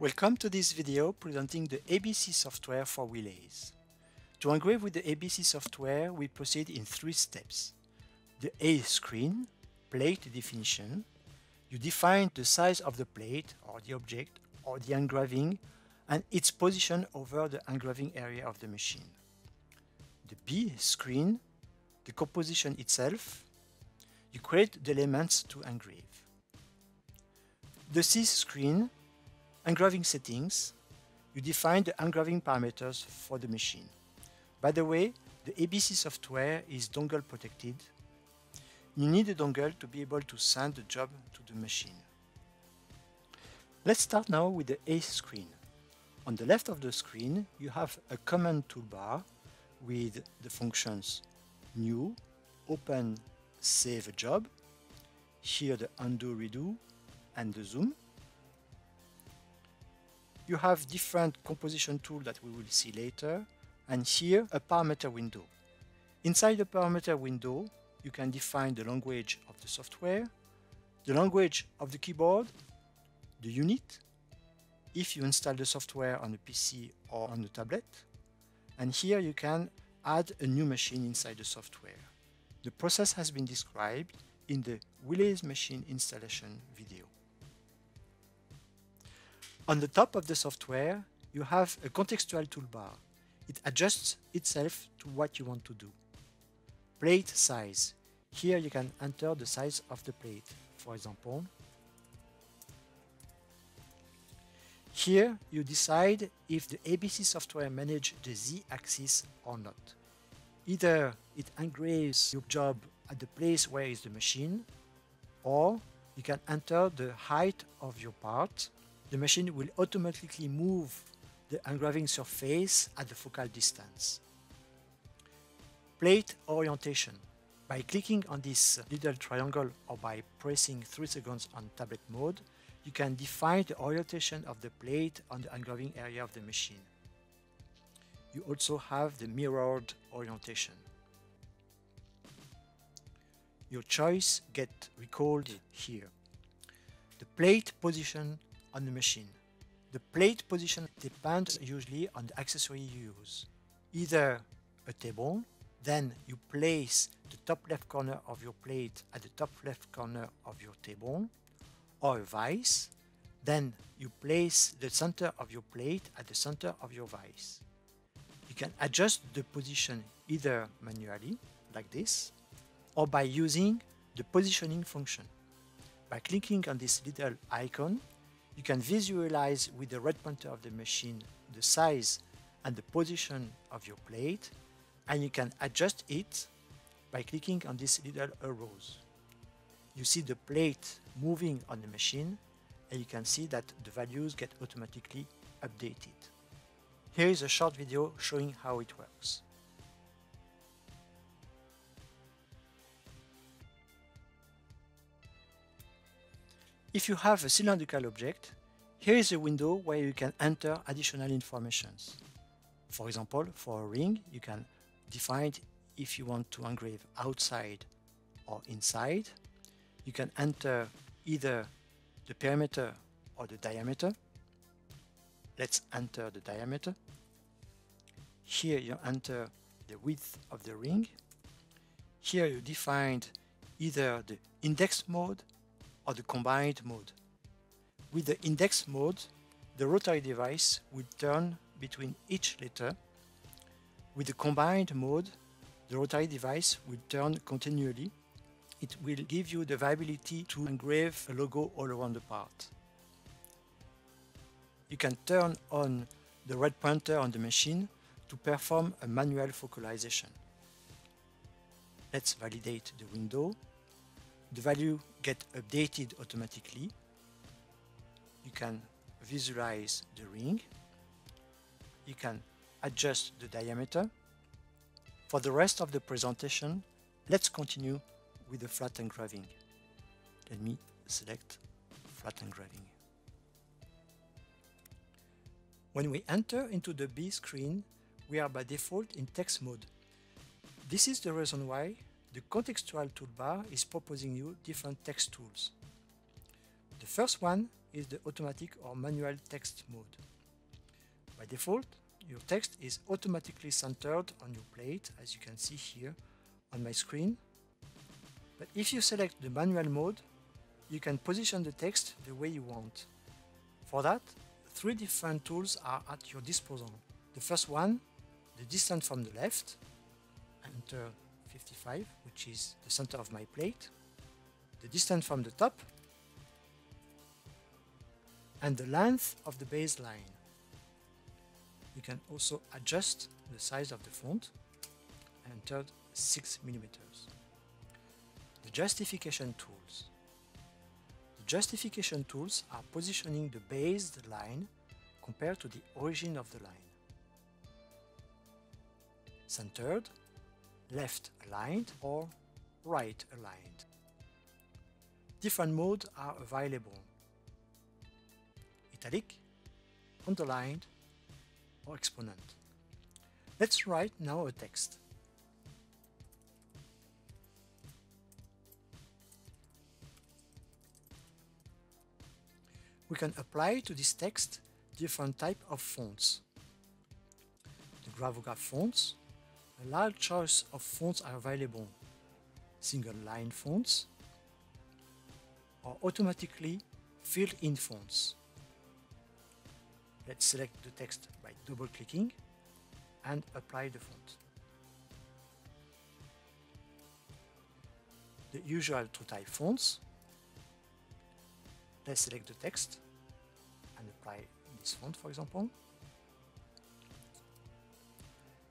Welcome to this video presenting the ABC software for WeLase. To engrave with the ABC software, we proceed in three steps. The A screen, plate definition. You define the size of the plate or the object or the engraving and its position over the engraving area of the machine. The B screen, the composition itself. You create the elements to engrave. The C screen, engraving settings, you define the engraving parameters for the machine. By the way, the ABC software is dongle protected. You need a dongle to be able to send the job to the machine. Let's start now with the A screen. On the left of the screen, you have a command toolbar with the functions new, open, save a job, here the undo, redo, and the zoom. You have different composition tools that we will see later, and here a parameter window. Inside the parameter window, you can define the language of the software, the language of the keyboard, the unit, if you install the software on a PC or on a tablet, and here you can add a new machine inside the software. The process has been described in the WeLase machine installation video. On the top of the software, you have a contextual toolbar. It adjusts itself to what you want to do. Plate size. Here you can enter the size of the plate. For example, here you decide if the ABC software manages the z-axis or not. Either it engraves your job at the place where is the machine, or you can enter the height of your part the machine will automatically move the engraving surface at the focal distance. Plate orientation. By clicking on this little triangle or by pressing 3 seconds on tablet mode, you can define the orientation of the plate on the engraving area of the machine. You also have the mirrored orientation. Your choice get recalled here. The plate position on the machine. The plate position depends usually on the accessory you use. Either a table, then you place the top left corner of your plate at the top left corner of your table, or a vise, then you place the center of your plate at the center of your vise. You can adjust the position either manually, like this, or by using the positioning function. By clicking on this little icon, you can visualize with the red pointer of the machine the size and the position of your plate and you can adjust it by clicking on these little arrows. You see the plate moving on the machine and you can see that the values get automatically updated. Here is a short video showing how it works. If you have a cylindrical object, here is a window where you can enter additional informations. For example, for a ring, you can define if you want to engrave outside or inside. You can enter either the perimeter or the diameter. Let's enter the diameter. Here you enter the width of the ring. Here you define either the index mode or the combined mode. With the index mode, the rotary device will turn between each letter. With the combined mode, the rotary device will turn continually. It will give you the viability to engrave a logo all around the part. You can turn on the red pointer on the machine to perform a manual focalization. Let's validate the window the value get updated automatically. You can visualize the ring. You can adjust the diameter. For the rest of the presentation, let's continue with the flat engraving. Let me select flat engraving. When we enter into the B screen, we are by default in text mode. This is the reason why the contextual toolbar is proposing you different text tools. The first one is the automatic or manual text mode. By default, your text is automatically centered on your plate as you can see here on my screen. But if you select the manual mode, you can position the text the way you want. For that, three different tools are at your disposal. The first one, the distance from the left, enter 55, which is the center of my plate, the distance from the top, and the length of the baseline. You can also adjust the size of the font, entered 6 millimeters. The justification tools. The justification tools are positioning the based line compared to the origin of the line. Centered, left aligned or right aligned. Different modes are available. Italic, underlined, or exponent. Let's write now a text. We can apply to this text different type of fonts. The Gravograph fonts, a large choice of fonts are available. Single line fonts or automatically filled in fonts. Let's select the text by double clicking and apply the font. The usual TrueType fonts. Let's select the text and apply this font for example.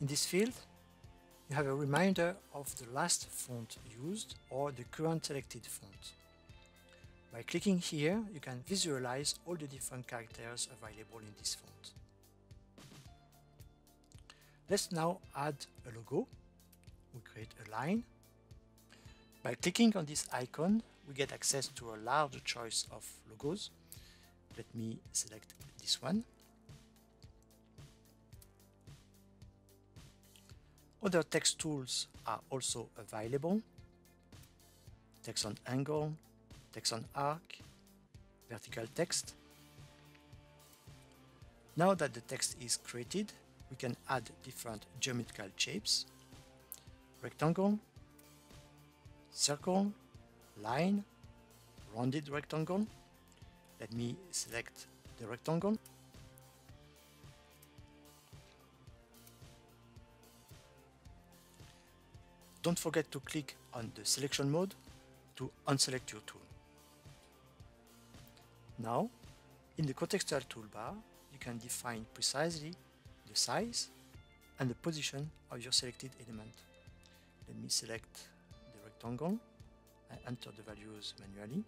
In this field, you have a reminder of the last font used or the current selected font. By clicking here, you can visualize all the different characters available in this font. Let's now add a logo. We create a line. By clicking on this icon, we get access to a large choice of logos. Let me select this one. Other text tools are also available. Text on angle, text on arc, vertical text. Now that the text is created, we can add different geometrical shapes, rectangle, circle, line, rounded rectangle. Let me select the rectangle. Don't forget to click on the selection mode to unselect your tool. Now, in the contextual toolbar, you can define precisely the size and the position of your selected element. Let me select the rectangle and enter the values manually.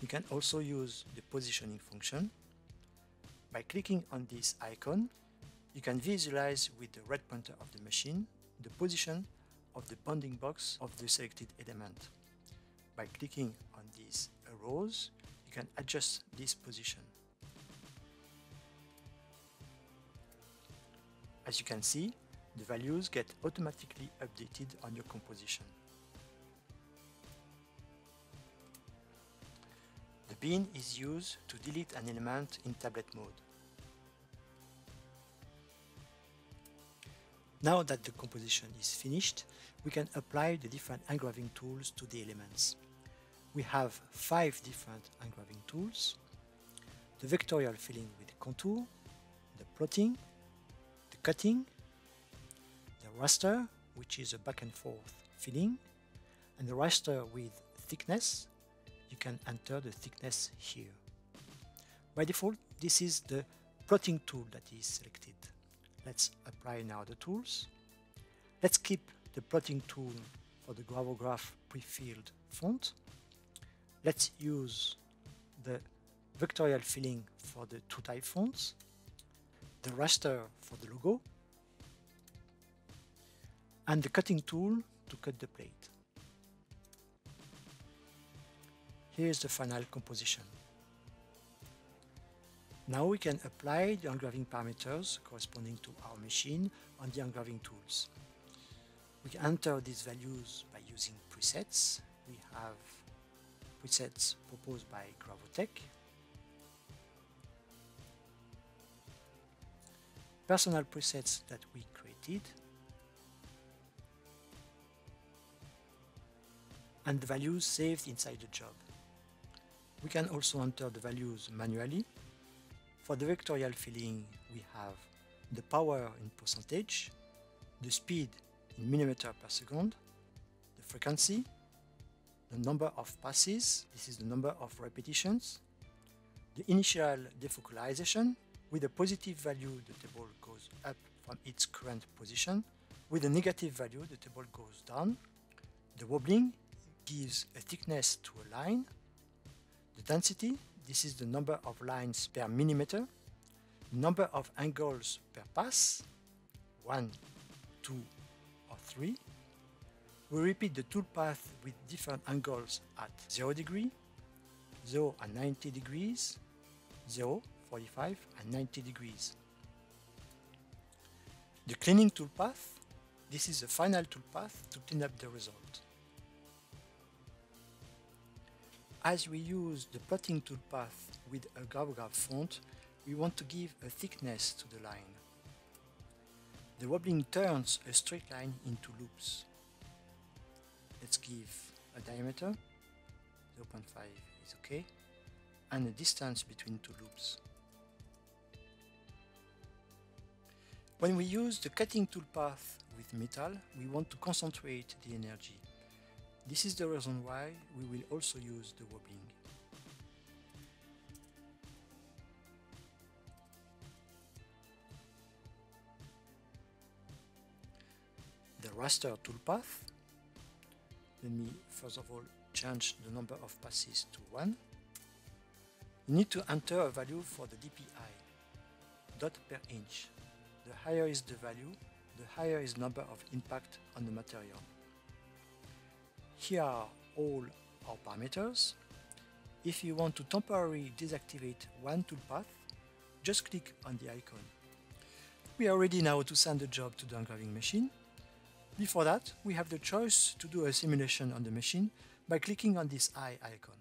You can also use the positioning function. By clicking on this icon, you can visualize with the red pointer of the machine the position of the bounding box of the selected element. By clicking on these arrows, you can adjust this position. As you can see, the values get automatically updated on your composition. Bin is used to delete an element in tablet mode. Now that the composition is finished, we can apply the different engraving tools to the elements. We have five different engraving tools. The vectorial filling with contour, the plotting, the cutting, the raster, which is a back and forth filling, and the raster with thickness. You can enter the thickness here. By default, this is the plotting tool that is selected. Let's apply now the tools. Let's keep the plotting tool for the Gravograph pre-filled font. Let's use the vectorial filling for the TrueType fonts, the raster for the logo, and the cutting tool to cut the plate. Here's the final composition. Now we can apply the engraving parameters corresponding to our machine on the engraving tools. We enter these values by using presets. We have presets proposed by Gravotech. Personal presets that we created and the values saved inside the job. We can also enter the values manually. For the vectorial filling, we have the power in percentage, the speed in millimeter per second, the frequency, the number of passes, this is the number of repetitions, the initial defocalization, with a positive value the table goes up from its current position, with a negative value the table goes down, the wobbling gives a thickness to a line. The density, this is the number of lines per millimeter. Number of angles per pass, 1, 2 or 3. We repeat the toolpath with different angles at 0 degree, 0 and 90 degrees, 0, 45 and 90 degrees. The cleaning toolpath, this is the final toolpath to clean up the result. As we use the plotting toolpath with a Gravograph font, we want to give a thickness to the line. The wobbling turns a straight line into loops. Let's give a diameter, 0.5 is okay, and a distance between two loops. When we use the cutting toolpath with metal, we want to concentrate the energy. This is the reason why we will also use the wobbling. The raster toolpath. Let me first of all change the number of passes to 1. You need to enter a value for the DPI, dot per inch. The higher is the value, the higher is number of impact on the material. Here are all our parameters. If you want to temporarily deactivate one toolpath, just click on the icon. We are ready now to send the job to the engraving machine. Before that, we have the choice to do a simulation on the machine by clicking on this eye icon.